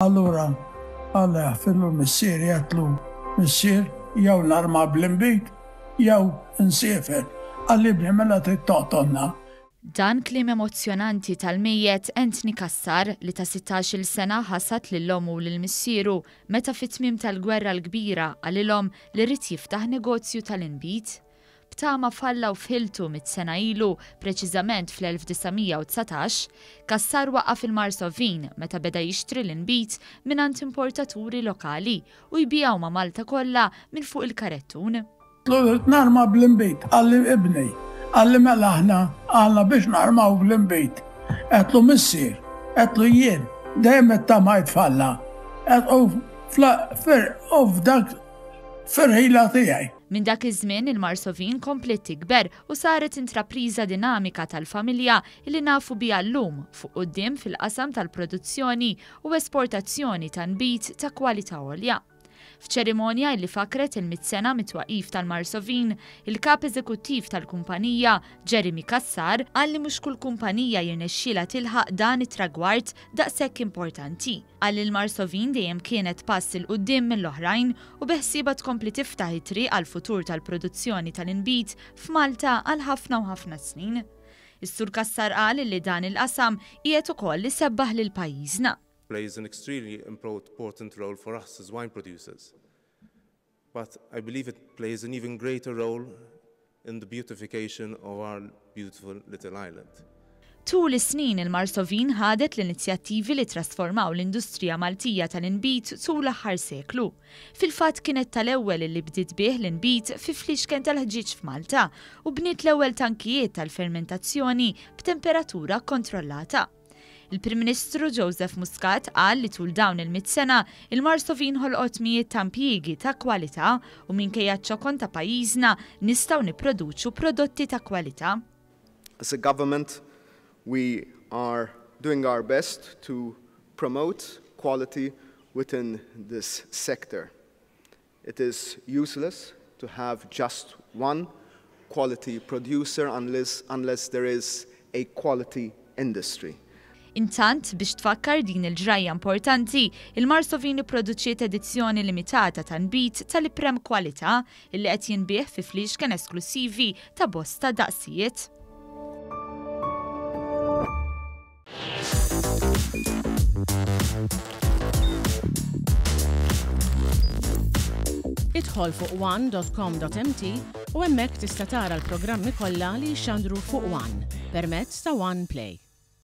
Allura, Alla jaħfirlu missieri għatlu, Missier, jew narma bl-inbid, jew insiefer. Għallibni mela trid toqtolna. Dan kliem emozzjonanti tal-mejjet Anthony Cassar li ta' 16-il sena ħasad lil ommu u lil missieru meta fit-tmiem tal-Gwerra l-Kbira qalilhom li ried jiftaħ negozju tal-inbid. b'tama f'Alla u f'ħiltu mitt sena ilu, preċiżament fl-1919, Cassar waqaf il-Mars of Vin meta beda jixtri l-inbid mingħand importaturi lokali u jbiegħu ma' Malta kollha minn fuq il-karettun. Tlilt narma bl-inbid, qalli ibni. Qalli mela aħna għandna biex narmaw bl-inbid. Għedtlu missier, għedtlu jien, dejjem ittamajt f'Alla. U f'dak f'irħila tiegħi. Minn dak iż-żmien il-Marsovin kompliet tikber u saret intrapriża dinamika tal-familja li nafu biha llum fuq quddiem fil-qasam tal-produzzjoni u esportazzjoni ta' nbid ta' kwalità għolja. F'ċerimonja li fakkret il-mitt sena mit-twaqqif tal-Marsovin, il-Kap Eżekuttiv tal-kumpanija, Jeremy Cassar, qal li mhux kull kumpanija jirnexxielha tilħaq dan it-tragward daqshekk importanti. Qal li l-Marsovin dejjem kienet pass 'il quddiem mill-oħrajn u beħsiebha tkompli tiftaħ it-triq għall-futur tal-produzzjoni tal-inbid f'Malta għal ħafna u ħafna snin. Is-Sur Cassar qal li dan il-qasam qiegħed ukoll isebbaħ lil pajjiżna. plays an extremely important role for us as wine producers. but I believe it plays an even greater role in the beautification of our beautiful little island. Tul is-snin il-Marsovin ħadet l-inizjattivi li ttrasformaw l-industrija Maltija tal-inbid tul l-aħħar seklu. Fil-fatt kienet tal-ewwel illi bdiet bih l-inbid fi fliexken tal-ħġieġ f'Malta u bniet l-ewwel tankijiet tal-fermentazzjoni b'temperatura kkontrollata. Il-Prim Ministru Joseph Muscat qal li tul dawn il-mitt sena il-Marsovin ħolqot mijiet ta' impjiegi ta' kwalità u minkejja ċ-ċokon ta' pajjiżna nistgħu nipproduċu prodotti ta' kwalità. As a government we are doing our best to promote quality within this sector. It is useless to have just one quality producer unless there is a quality industry. Intant, biex tfakkar din il-ġrajja importanti, il-Marso Vini pproduċiet edizzjoni limitata ta' nbid tal-iprem kwalità li qed jinbiegħ fi fliexken esklussivi ta' bosta daqsijiet. Idħol fuq one.com.mt u hemmhekk tista' tara l-programmi kollha li jxandru fuq One permezz ta' One Play.